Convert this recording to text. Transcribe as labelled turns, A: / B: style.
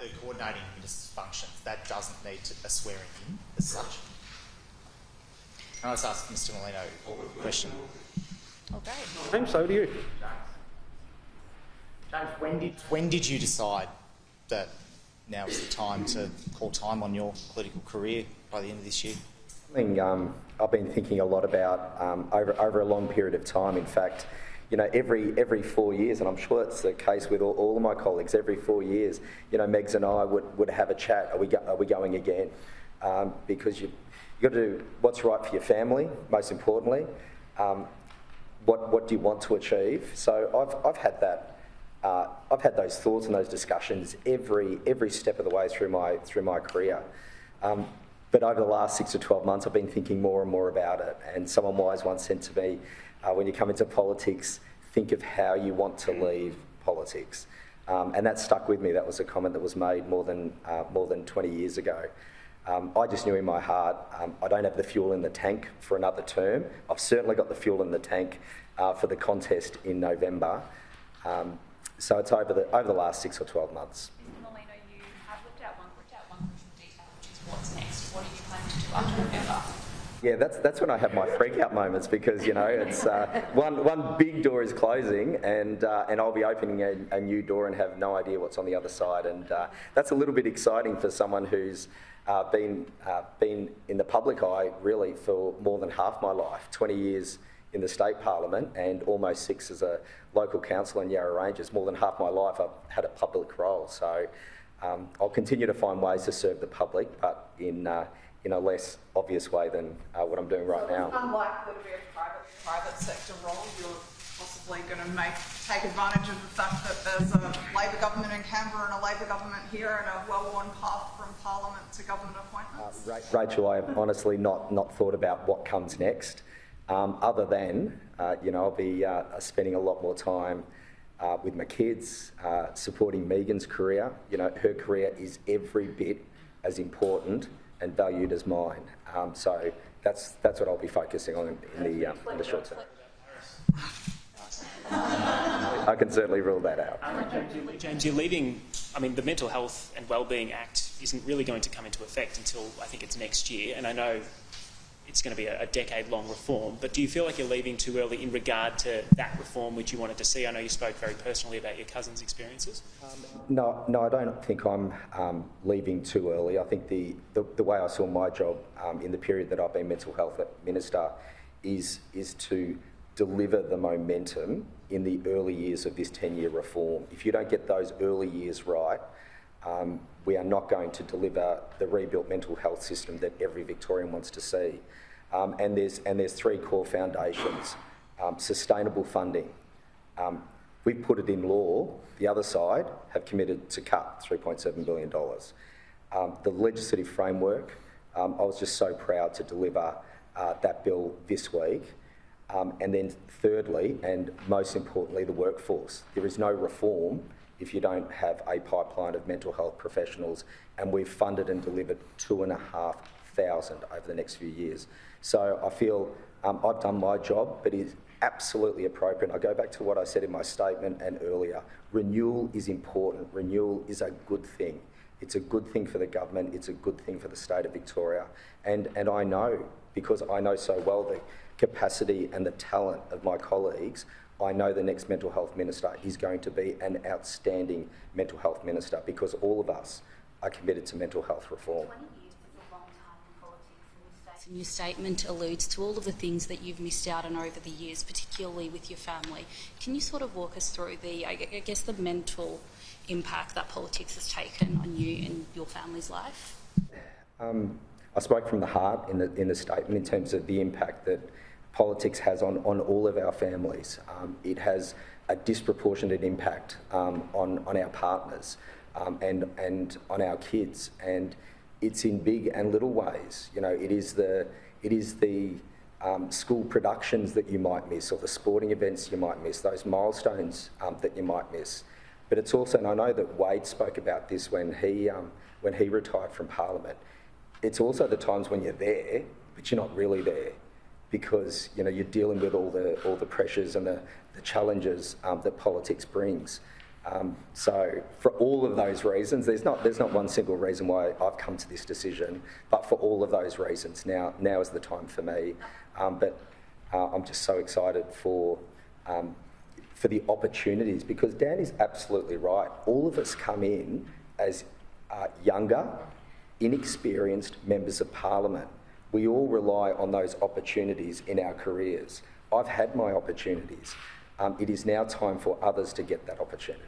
A: the coordinating minister's functions, that doesn't need to, a swearing in as such. Can I just ask Mr Merlino a question?
B: Okay.
C: James, so do you.
A: James, when did, when did you decide that now is the time to call time on your political career by the end of this year?
D: Something um, I've been thinking a lot about um, over, over a long period of time. In fact, you know, every every four years, and I'm sure it's the case with all, all of my colleagues. Every four years, you know, Megs and I would, would have a chat. Are we go, are we going again? Um, because you you got to do what's right for your family, most importantly. Um, what what do you want to achieve? So I've I've had that. Uh, I've had those thoughts and those discussions every every step of the way through my through my career. Um, but over the last six to 12 months, I've been thinking more and more about it. And someone wise once said to me, uh, when you come into politics, think of how you want to leave politics. Um, and that stuck with me. That was a comment that was made more than, uh, more than 20 years ago. Um, I just knew in my heart um, I don't have the fuel in the tank for another term. I've certainly got the fuel in the tank uh, for the contest in November. Um, so it's over the, over the last six or 12 months.
B: Merlino, you have looked at one, looked at one crucial detail, which is what's next. What are
D: Yeah, that's that's when I have my freak out moments because you know it's uh, one one big door is closing and uh, and I'll be opening a, a, new door and have no idea what's on the other side. And uh, that's a little bit exciting for someone who's uh, been uh, been in the public eye really for more than half my life, 20 years in the state parliament and almost six as a local councillor in Yarra Ranges. More than half my life I've had a public role, so um, I'll continue to find ways to serve the public, but in uh, in a less obvious way than uh, what I'm doing right
E: so
D: now.
E: Unlikely to be a private private sector role. You're possibly going to make take advantage of the fact that there's a Labor government in Canberra and a Labor government here, and a well-worn path from Parliament to government appointments.
D: Uh, Rachel, I have honestly not not thought about what comes next, um, other than uh, you know I'll be uh, spending a lot more time. Uh, with my kids, uh, supporting Megan's career. You know, her career is every bit as important and valued as mine. Um, so that's that's what I'll be focusing on in, the um, in the short term. I can certainly rule that out.
F: James, you're leaving. I mean, the Mental Health and Wellbeing Act isn't really going to come into effect until I think it's next year, and I know it's going to be a, a decade-long reform. But do you feel like you're leaving too early in regard to that reform which you wanted to see? I know you spoke very personally about your cousin's experiences.
D: No, no, I don't think I'm um, leaving too early. I think the, the, the way I saw my job um, in the period that I've been mental health minister is is to deliver the momentum in the early years of this 10-year reform. If you don't get those early years right, um, we are not going to deliver the rebuilt mental health system that every Victorian wants to see. Um, and, there's, and there's three core foundations. Um, sustainable funding. Um, we've put it in law. The other side have committed to cut $3.7 billion. Um, the legislative framework, I was just so proud to deliver uh, that bill this week. Um, and then thirdly, and most importantly, the workforce. There is no reform if you don't have a pipeline of mental health professionals, and we've funded and delivered two and a half thousand over the next few years. So I feel um, I've done my job, but it's absolutely appropriate. I go back to what I said in my statement and earlier. Renewal is important. Renewal is a good thing. It's a good thing for the government. It's a good thing for the state of Victoria. And, and I know, because I know so well the capacity and the talent of my colleagues, I know the next mental health minister is going to be an outstanding mental health minister because all of us are committed to mental health reform.
B: And your statement alludes to all of the things that you've missed out on over the years, particularly with your family. Can you sort of walk us through the, I guess, the mental impact that politics has taken on you and your family's life?
D: Um, I spoke from the heart in the, in the statement in terms of the impact that politics has on, on all of our families. Um, it has a disproportionate impact um, on, on our partners um, and, and on our kids. And it's in big and little ways. You know, it is the, it is the um, school productions that you might miss or the sporting events you might miss, those milestones um, that you might miss. But it's also, and I know that Wade spoke about this when he, um, when he retired from Parliament, it's also the times when you're there, but you're not really there because you know you're dealing with all the all the pressures and the, the challenges um, that politics brings. Um, so, for all of those reasons, there's not there's not one single reason why I've come to this decision, but for all of those reasons, now now is the time for me. Um, but uh, I'm just so excited for um, for the opportunities because Dan is absolutely right. All of us come in as uh, younger, inexperienced members of parliament. We all rely on those opportunities in our careers. I've had my opportunities. Um, it is now time for others to get that opportunity.